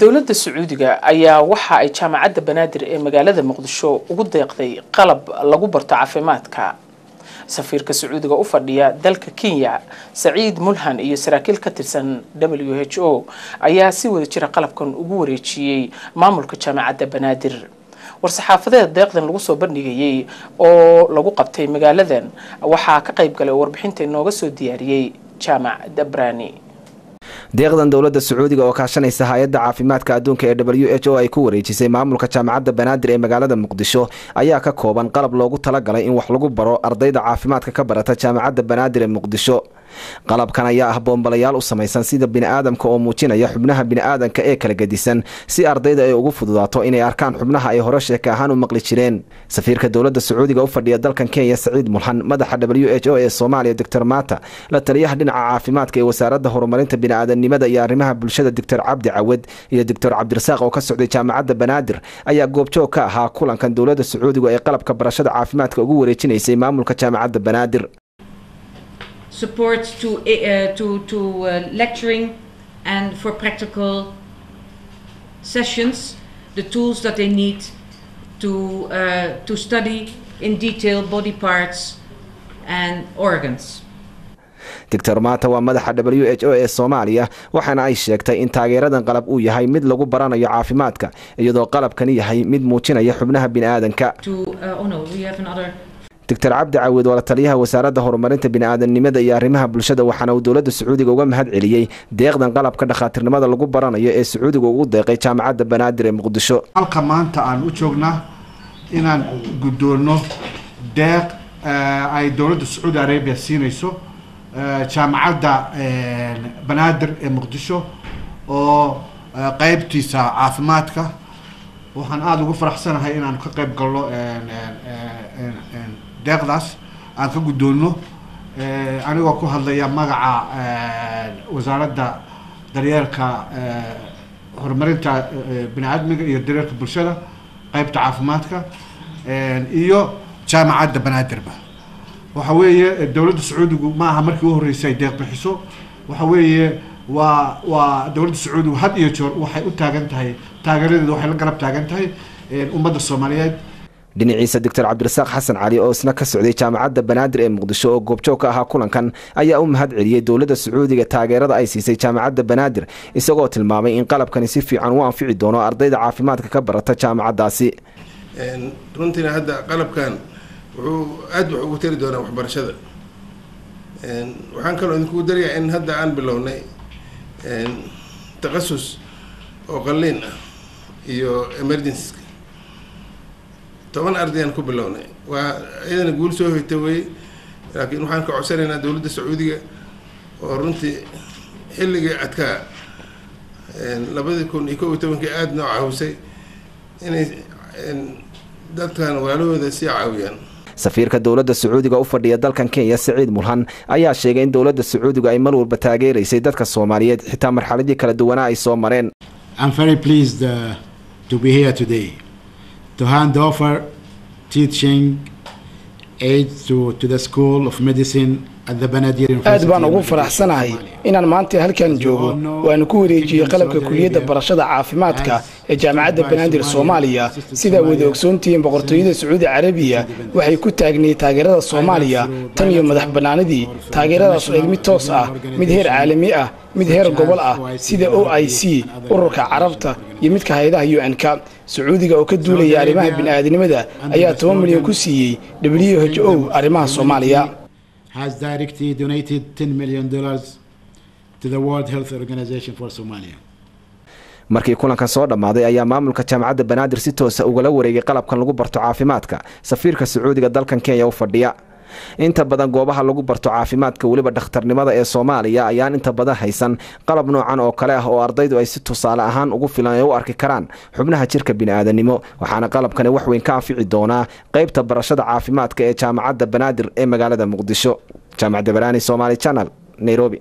dowladda sacuudiga ayaa waxa ay jaamacadda banaadir ee magaalada muqdisho ugu deeqday qalab lagu barto caafimaadka. Safiirka sacuudiga u fadhiya dalka kenya saciid mulhan iyo saraakiil ka tirsan w h o ayaa si wada jira qalabkan ugu wareejiyey maamulka jaamacadda banaadir. War-saxaafadeed deeqdan lagu soo bandhigayey oo lagu qabtay magaaladan waxaa ka qayb galay warbixinta inooga soo diyaariyey jaamac dabrani deeqdan dowladda sacuudiga oo kaashanaysa hay'adda caafimaadka adduunka ee w h o ay ku wareejisay maamulka jaamacadda banaadir ee magaalada muqdisho. Ayaa ka kooban qalab loogu talagalay in wax lagu baro ardayda caafimaadka ka barata jaamacadda banaadir ee muqdisho qalabkan ayaa ah boombalayaal u samaysan sida bini'aadamka oo muujinaya xubnaha bini'aadanka ee kala gedisan si ardayda ay ugu fududaato inay arkaan xubnaha ay hore sheeka ahaan u maqli jireen. Safiirka dowladda sacuudiga u fadhiya dalkan kenya saciid mulxan madaxa w h o ee soomaaliya doctor mata la taliyaha dhinaca caafimaadka ee wasaaradda horumarinta bini'aadanimada iyo arrimaha bulshada doctor cabdi cawed iyo doctor cabdirasaaq oo ka socday jaamacadda banaadir ayaa goobjoog ka ahaa kulankan dowladda sacuudiga ee qalabka barashada caafimaadka ugu wareejinaysay maamulka jaamacadda banaadir support to uh, to to uh, lecturing and for practical sessions the tools that they need to uh, to study in detail body parts and organs. Doctor mata waa madaxa w h o ee soomaaliya waxaana ay sheegtay in taageeradan qalab uu yahay mid lagu baranayo caafimaadka iyadoo qalabkani yahay mid muujinaya xubnaha bini'aadanka doctor cabdi caawid waa la taliyaha wasaaradda horumarinta bini'aadanimada iyo arrimaha bulshada waxaana uu dowladda sacuudiga uga mahad celiyey deeqdan qalabka dhakhaatiirnimada lagu baranayo ee sacuudiga ugu deeqay jaamacadda banaadir ee muqdisho. Halka maanta aan u joognaa inaan guddoonno deeq ay dowladda sacuudi arabiya siinayso jaamacadda banaadir ee muqdisho oo qeybtiisa caafimaadka. Waxaan aada ugu faraxsanahay inaan ka qeyb galno deeqdaas aan ka guddoonno anigoo ku hadlaya magaca wasaaradda daryeelka horumarinta bini aadmiga iyo daryeelka bulshada qeybta caafimaadka iyo jaamacadda banaadirba. Waxa weeye dowladda sacuudigu ma aha markii u horreysay deeq bixiso. Waxa weeye waa waa dowladda sacuudigu had iyo joor waxay u taagan tahay taageeradeeda waxay la garab taagan tahay ummadda soomaaliyeed dhinaciisa doctor cabdirasaaq xasan cali oo isna ka socday jaamacadda banaadir ee muqdisho oo goobjoog ka ahaa kulankan ayaa u mahad celiyey dowladda sacuudiga taageerada ay siisay jaamacadda banaadir isagoo tilmaamay in qalabkani si fiican u anfici doono ardayda caafimaadka ka barata jaamacaddaasi. Runtiina hadda qalabkan wuxuu aada wax ugu tari doonaa waxbarashada. Waxaan kaloo idinkugu darayaa in hadda aan bilownay takasus oo qalliin ah iyo emergencyska toban ardayaan ku bilownay. Waa iyadana guul soo hoyta wey laakiin waxaan ka codsanaynaa dowladda sacuudiga oo runtii xilligii adkaa labadii kun iyo kow iyo tobankii aada noo caawisay inay dadkan waalahooda sii caawiyaan. Safiirka dowladda sacuudiga u fadhiya dalkan kenya saciid mulhan ayaa sheegay in dowladda sacuudiga ay mar walba taageeraysay dadka soomaaliyeed xitaa marxaladii kala duwanaa ay soo mareen to hand over teaching aid to, to the School of Medicine aad baan ugu faraxsanahay inaan maanta halkan joogo waanu ku wareejiyey qalabka kuliyadda barashada caafimaadka ee jaamacadda banaadir soomaaliya sidaa wada ogsoontihiin boqortooyada sacuudi carabiya waxay ku taagnay taageerada soomaaliya tan iyo madax bannaanidii. taageeradaas eed mid toos ah mid heer caalami ah mid heer gobol ah sida o i c ururka carabta iyo midka hay'adaha u n k. Sacuudiga oo ka duulaya arrimaha bini'aadanimada ayaa toban milyan ku siiyey w h o arrimaha soomaaliya has directly donated 10 million to the World Health Organization for Somalia. markii kulankan soo dhammaaday ayaa maamulka jaamacadda banaadir si toosa ugala wareegay qalabkan lagu barto caafimaadka safiirka sacuudiga dalkan kenya u fadhiya inta badan goobaha lagu barto caafimaadka weliba dhakhtarnimada ee soomaaliya ayaan inta badan haysan. Qalab noocan oo kale ah oo ardaydu ay si tusaale ahaan ugu filan ay u arki karaan xubnaha jirka bini'aadanimo. Waxaana qalabkani wax weyn ka anfici doonaa qeybta barashada caafimaadka ee jaamacadda banaadir ee magaalada muqdisho. Jaamacadda banaani somaali channel nairobi